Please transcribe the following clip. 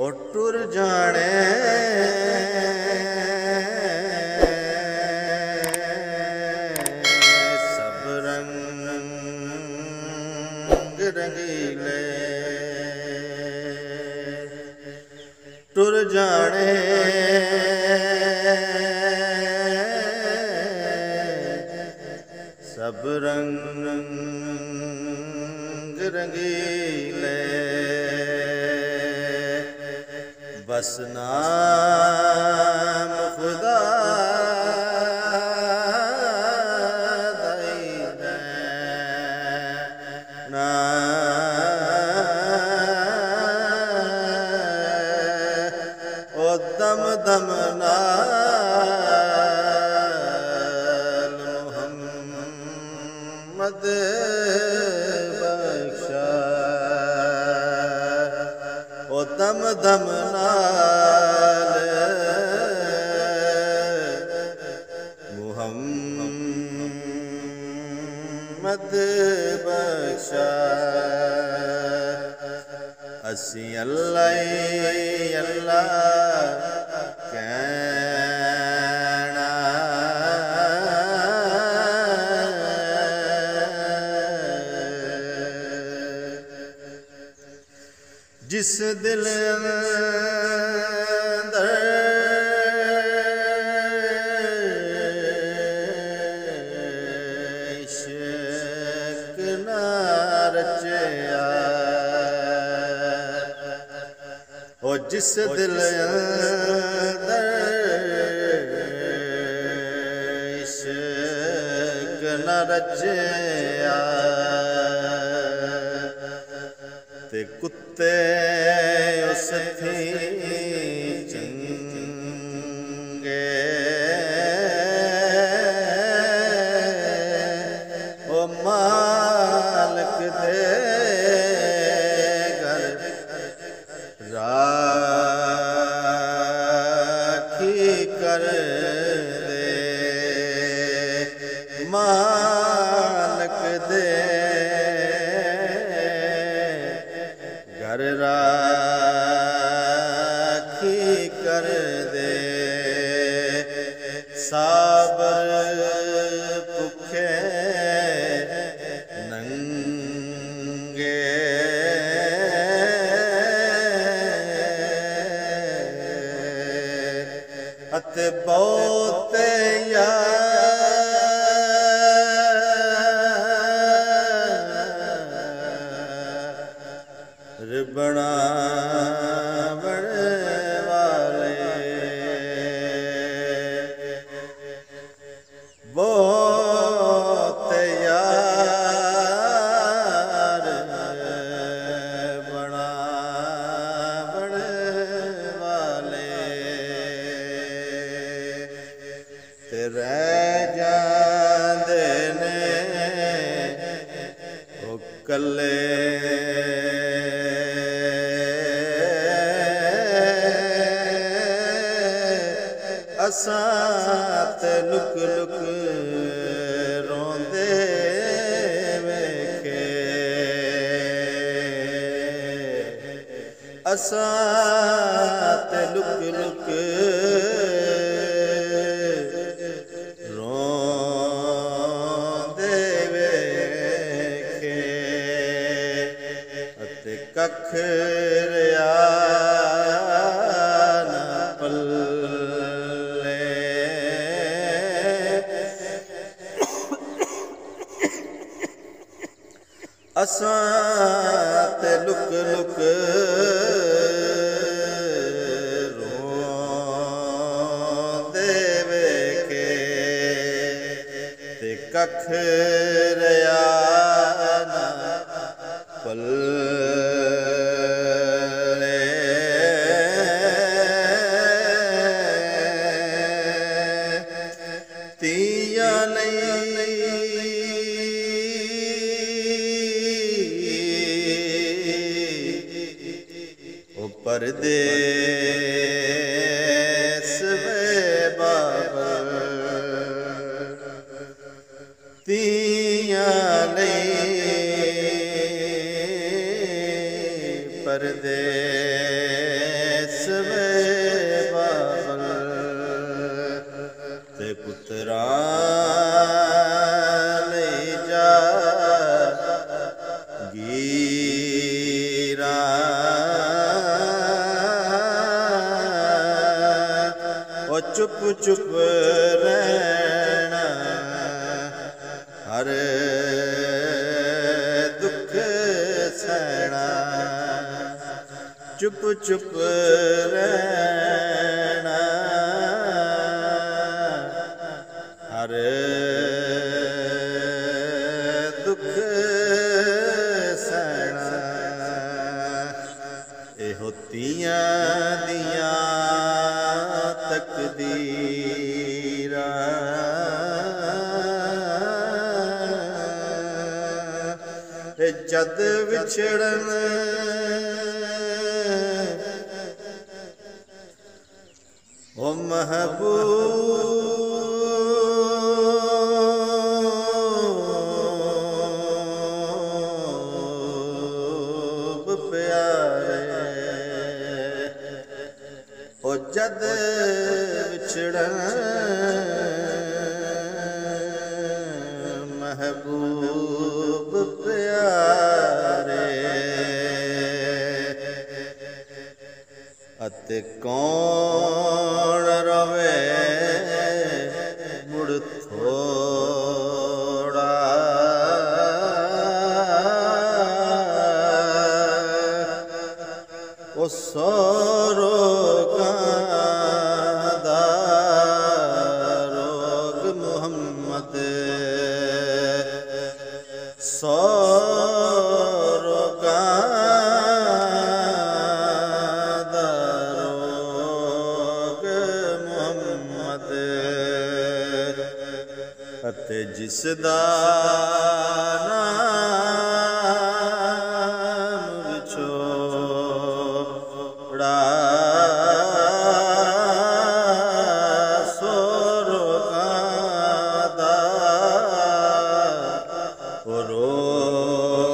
ਹੋ ਟੁਰ ਜਾਣੇ। ਸਭ ਰੰਗ ਰੰਗੀਲੇ। ਟੁਰ ਜਾਣੇ। ਸਭ ਰੰਗ ਰੰਗ ਰੰਗੀਲੇ। اسنام خدا دم دم نال محمد بخشا او دم دم اسی اللہ اللہ کہنا جس دل درش نارچیا جس دل عشق نہ رچیا تے کتے اس تھی ڪلي اسان لڪ لڪ روندي ويکي. اسان لڪ لڪ ککھریا پلے اساں تے لک لک ککھ ریا پل دنیا نہیں اوپر دے بے بابا تین پترا لے جا۔ گیرا۔ او چپ چپ رہنا۔ ہر دکھ سینا چپ چپ رہنا۔ دکھ سنا اے ہوتیاں دیا تقدیراں۔ جد وچھڑن۔ او محبوب۔ بچڑن محبوب پیارے ات کون ਅਤੇ ਜਿਸ ਦਾ ਨਾਮ ਵਿਛੋੜਾ ਸੋਰੋਗਾਂ ਦਾ ਉਹ ਰੋਗ